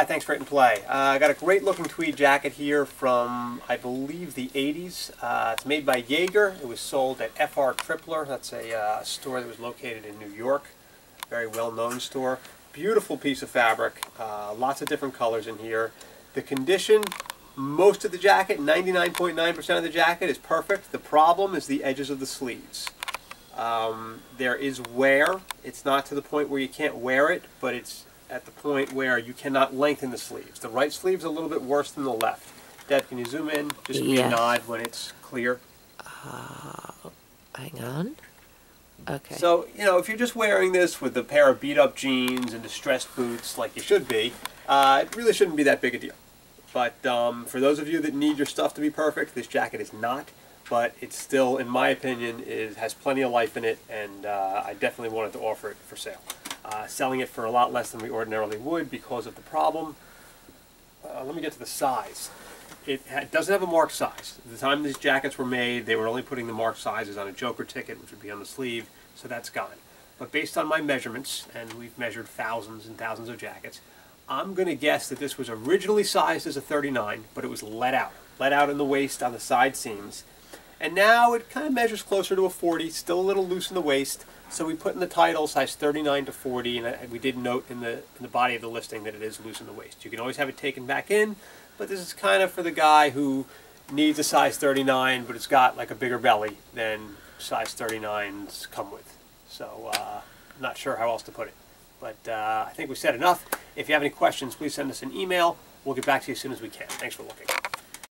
Hi, thanks for hitting play. Uh, I got a great looking tweed jacket here from, I believe, the 80s. Uh, it's made by Jaeger. It was sold at FR Tripler. That's a uh, store that was located in New York. Very well known store. Beautiful piece of fabric. Uh, lots of different colors in here. The condition, most of the jacket, 99.9% .9 of the jacket is perfect. The problem is the edges of the sleeves. Um, there is wear. It's not to the point where you can't wear it, but it's at the point where you cannot lengthen the sleeves. The right sleeve's a little bit worse than the left. Deb, can you zoom in? Just give me a Yes. nod when it's clear. Hang on. Okay. So, you know, if you're just wearing this with a pair of beat up jeans and distressed boots like you should be, uh, it really shouldn't be that big a deal. But um, for those of you that need your stuff to be perfect, this jacket is not. But it's still, in my opinion, is has plenty of life in it, and uh, I definitely wanted to offer it for sale. Uh, selling it for a lot less than we ordinarily would because of the problem. Uh, let me get to the size. It ha- doesn't have a marked size. At the time these jackets were made, they were only putting the marked sizes on a Joker ticket, which would be on the sleeve, so that's gone. But based on my measurements, and we've measured thousands and thousands of jackets, I'm going to guess that this was originally sized as a 39, but it was let out. Let out in the waist on the side seams. And now it kind of measures closer to a 40, still a little loose in the waist. So we put in the title size 39 to 40, and I- we did note in the in the body of the listing that it is loose in the waist. You can always have it taken back in, but this is kind of for the guy who needs a size 39, but it's got like a bigger belly than size 39s come with. So uh, not sure how else to put it. But uh, I think we said enough. If you have any questions, please send us an email. We'll get back to you as soon as we can. Thanks for looking.